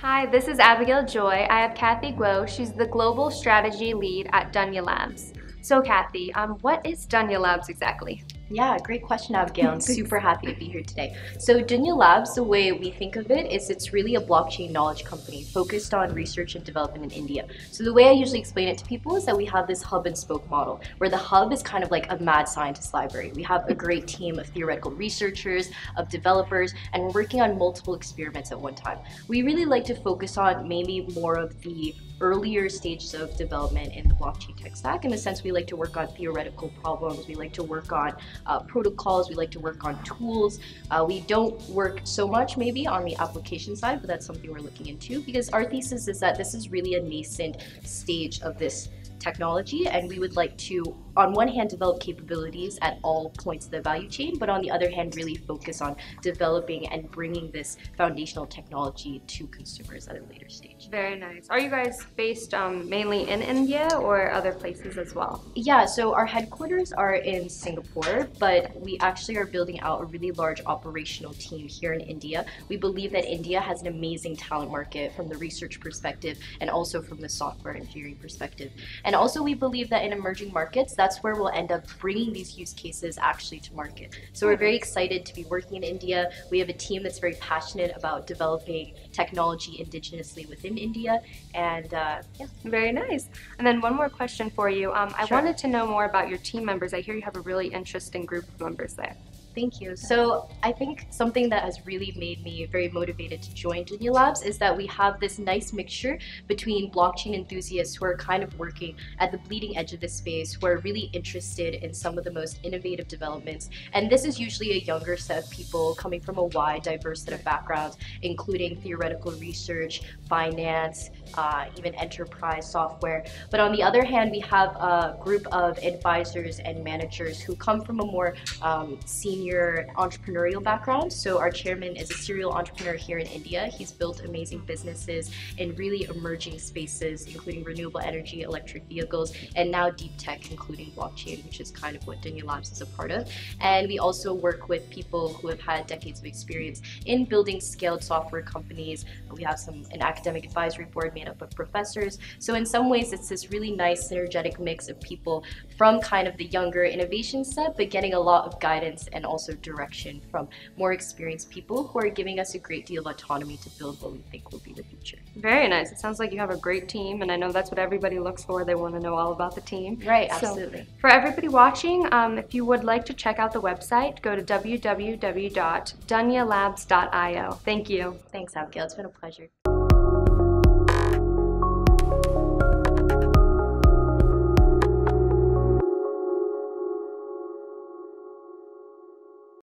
Hi, this is Abigail Joy. I have Cathy Guo. She's the Global Strategy Lead at Dunya Labs. So Cathy, um, what is Dunya Labs exactly? Yeah, great question, Abigail. I'm super happy to be here today. So, Dunya Labs, the way we think of it is it's really a blockchain knowledge company focused on research and development in India. So, the way I usually explain it to people is that we have this hub and spoke model, where the hub is kind of like a mad scientist library. We have a great team of theoretical researchers, of developers, and we're working on multiple experiments at one time. We really like to focus on maybe more of the earlier stages of development in the blockchain tech stack. In a sense, we like to work on theoretical problems, we like to work on uh, protocols, we like to work on tools. Uh, we don't work so much maybe on the application side, but that's something we're looking into because our thesis is that this is really a nascent stage of this technology and we would like to on one hand develop capabilities at all points of the value chain but on the other hand really focus on developing and bringing this foundational technology to consumers at a later stage. Very nice. Are you guys based um, mainly in india or other places as well? Yeah so our headquarters are in singapore but we actually are building out a really large operational team here in india. We believe that india has an amazing talent market from the research perspective and also from the software engineering perspective. And also we believe that in emerging markets, that's where we'll end up bringing these use cases actually to market. So we're very excited to be working in India. We have a team that's very passionate about developing technology indigenously within India. And uh, yeah. Very nice. And then one more question for you. Um, I sure. wanted to know more about your team members. I hear you have a really interesting group of members there. Thank you. So I think something that has really made me very motivated to join Dunya Labs is that we have this nice mixture between blockchain enthusiasts who are kind of working at the bleeding edge of this space, who are really interested in some of the most innovative developments. And this is usually a younger set of people coming from a wide, diverse set of backgrounds, including theoretical research, finance, uh, even enterprise software. But on the other hand, we have a group of advisors and managers who come from a more um, senior your entrepreneurial background. So our chairman is a serial entrepreneur here in India. He's built amazing businesses in really emerging spaces, including renewable energy, electric vehicles, and now deep tech, including blockchain, which is kind of what Dunya Labs is a part of. And we also work with people who have had decades of experience in building scaled software companies. We have some an academic advisory board made up of professors. So in some ways, it's this really nice synergetic mix of people from kind of the younger innovation set, but getting a lot of guidance and also direction from more experienced people who are giving us a great deal of autonomy to build what we think will be the future. Very nice. It sounds like you have a great team, and I know that's what everybody looks for. They want to know all about the team. Right, absolutely. So for everybody watching, um, if you would like to check out the website, go to www.dunyalabs.io. Thank you. Thanks, Abigail. It's been a pleasure.